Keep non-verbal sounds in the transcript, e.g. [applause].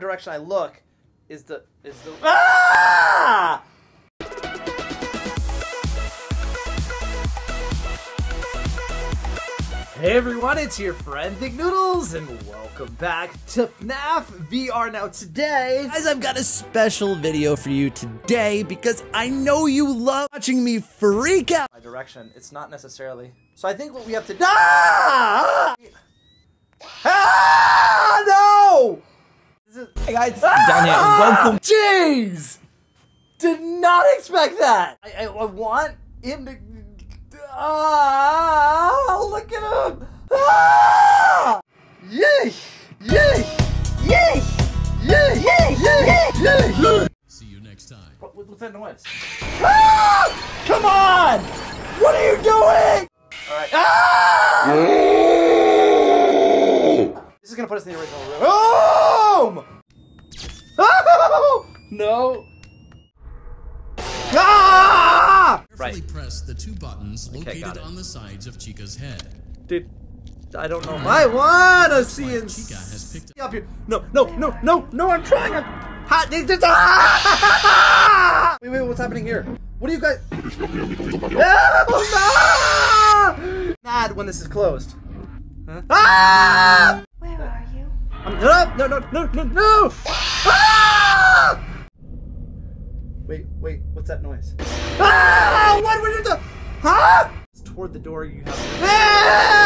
direction I look is the is the ah! Hey everyone, it's your friend Thinknoodles, and welcome back to FNAF VR. Now today, Guys, I've got a special video for you today because I know you love watching me freak out. my direction. It's not necessarily. So I think what we have to! Ah! No! This is- Hey guys, Ah! down here. Welcome. Jeez! Did not expect that. I, I, I want him to. Ah! Look at him! Ah! Yay! Yay! Yay! Yay! Yay! Yay! Yay! See you next time. What, what's that noise? Ah! Come on! What are you doing? All right. Ah! This is gonna put us in the original room. No. Ah! Carefully Right, press the two buttons Okay, located on the sides of Chica's head. dude. I don't know. I wanna see Like and Chica has picked up here. No, no, no, no, no! I'm trying. I'm hot. This, this, ah! [laughs] Wait, wait. What's happening here? What are you guys? [laughs] No! No! [laughs] Mad when this is closed. Huh? Ah! Where are you? I'm, no, no, no, no, no, no! Ah! Wait, wait, what's that noise? Ah! What were you doing? Huh? It's toward the door you have. Ah!